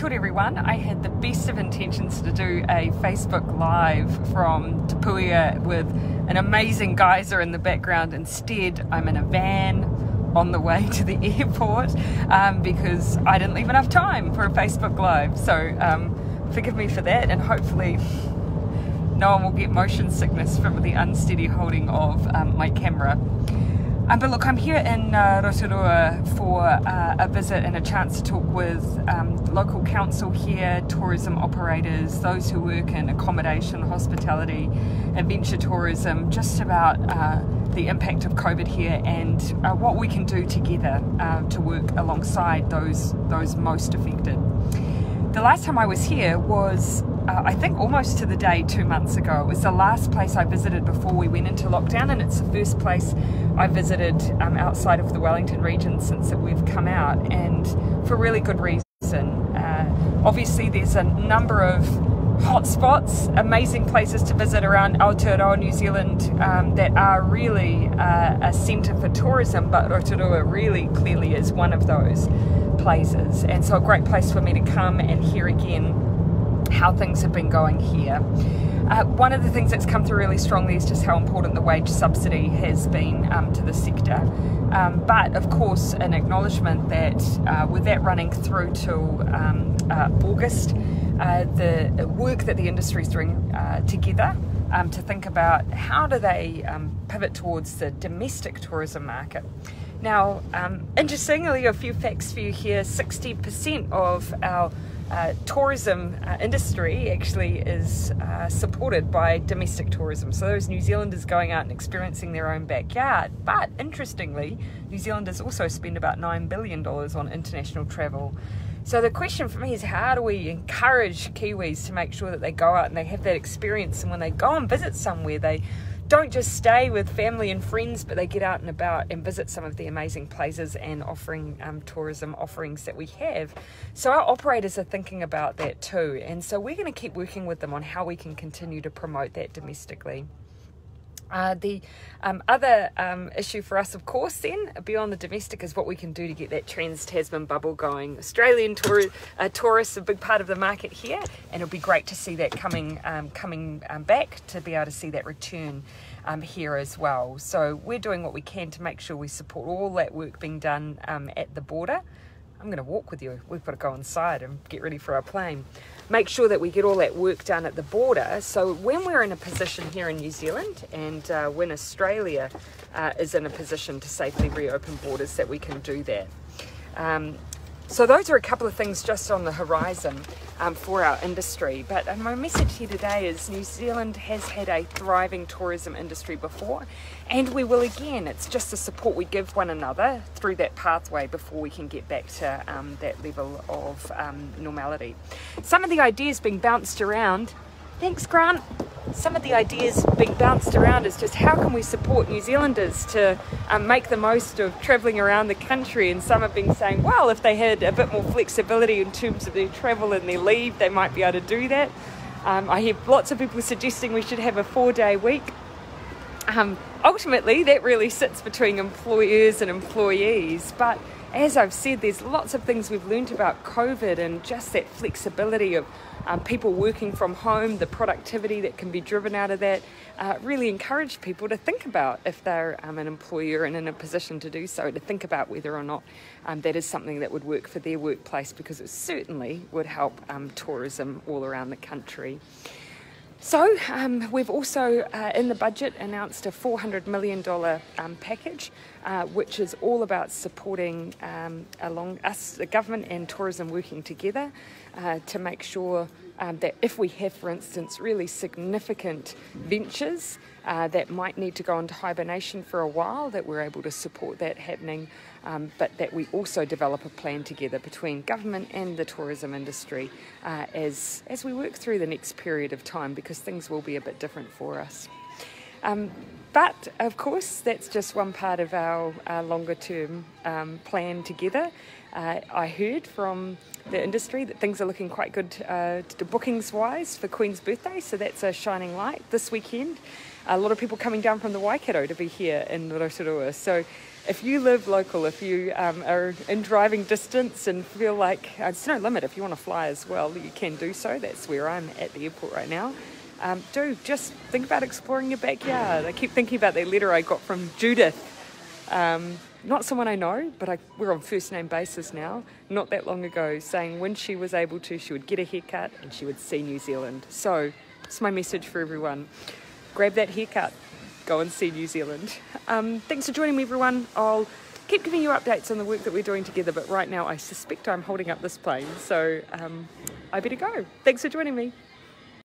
Kia ora everyone. I had the best of intentions to do a Facebook Live from Te Puia with an amazing geyser in the background. Instead, I'm in a van on the way to the airport um, because I didn't leave enough time for a Facebook Live. So um, forgive me for that, and hopefully, no one will get motion sickness from the unsteady holding of um, my camera. Um, but look, I'm here in uh, Rotorua for uh, a visit and a chance to talk with um, local council here, tourism operators, those who work in accommodation, hospitality, adventure tourism, just about uh, the impact of COVID here and uh, what we can do together uh, to work alongside those those most affected. The last time I was here was uh, I think almost to the day two months ago. It was the last place I visited before we went into lockdown, and it's the first place I visited um, outside of the Wellington region since that we've come out, and for really good reason. Uh, obviously, there's a number of hotspots, amazing places to visit around Aotearoa, New Zealand, um, that are really uh, a centre for tourism, but Rotorua really clearly is one of those places. And so, a great place for me to come and hear again how things have been going here. Uh, one of the things that's come through really strongly is just how important the wage subsidy has been um, to the sector. Um, but of course, an acknowledgement that uh, with that running through till um, uh, August, uh, the work that the industry is doing uh, together um, to think about how do they um, pivot towards the domestic tourism market. Now, um, interestingly, a few facts for you here 60% of our uh, tourism uh, industry actually is uh, supported by domestic tourism. So those New Zealanders going out and experiencing their own backyard. But interestingly, New Zealanders also spend about $9 billion on international travel. So the question for me is how do we encourage Kiwis to make sure that they go out and they have that experience and when they go and visit somewhere they don't just stay with family and friends, but they get out and about and visit some of the amazing places and offering um, tourism offerings that we have. So our operators are thinking about that too, and so we're going to keep working with them on how we can continue to promote that domestically. Uh, the um, other um, issue for us, of course, then beyond the domestic, is what we can do to get that Trans Tasman bubble going. Australian tour, uh, tourists are a big part of the market here, and it'll be great to see that coming um, coming um, back to be able to see that return um, here as well. So we're doing what we can to make sure we support all that work being done um, at the border. I'm going to walk with you. We've got to go inside and get ready for our plane make sure that we get all that work done at the border. So when we're in a position here in New Zealand and uh, when Australia uh, is in a position to safely reopen borders, that we can do that. Um, so those are a couple of things just on the horizon um, for our industry. But uh, my message here today is New Zealand has had a thriving tourism industry before, and we will again. It's just the support we give one another through that pathway before we can get back to um, that level of um, normality. Some of the ideas being bounced around. Thanks, Grant. Some of the ideas being bounced around is just how can we support New Zealanders to um, make the most of travelling around the country? And some have been saying well if they had a bit more flexibility in terms of their travel and their leave they might be able to do that. Um, I hear lots of people suggesting we should have a four day week. Um, ultimately that really sits between employers and employees. But as I've said, there's lots of things we've learned about COVID and just that flexibility of um, people working from home, the productivity that can be driven out of that. Uh, really encourage people to think about if they're um, an employer and in a position to do so, to think about whether or not um, that is something that would work for their workplace because it certainly would help um, tourism all around the country. So, um, we've also uh, in the budget announced a $400 million um, package, uh, which is all about supporting um, along us, the government and tourism working together uh, to make sure um, that if we have, for instance, really significant ventures uh, that might need to go into hibernation for a while, that we're able to support that happening um, but that we also develop a plan together between government and the tourism industry uh, as, as we work through the next period of time because things will be a bit different for us. Um, but of course, that's just one part of our, our longer term um, plan together. Uh, I heard from the industry that things are looking quite good uh, bookings wise for Queen's birthday, so that's a shining light this weekend. A lot of people coming down from the Waikato to be here in Rotorua. So if you live local, if you um, are in driving distance and feel like uh, no limit, if you want to fly as well, you can do so. That's where I'm at the airport right now. Um, do just think about exploring your backyard. I keep thinking about that letter I got from Judith. Um, not someone I know, but I, we're on first name basis now. Not that long ago, saying when she was able to, she would get a haircut and she would see New Zealand. So, it's my message for everyone. Grab that haircut, go and see New Zealand. Um, thanks for joining me, everyone. I'll keep giving you updates on the work that we're doing together, but right now I suspect I'm holding up this plane, so um, I better go. Thanks for joining me.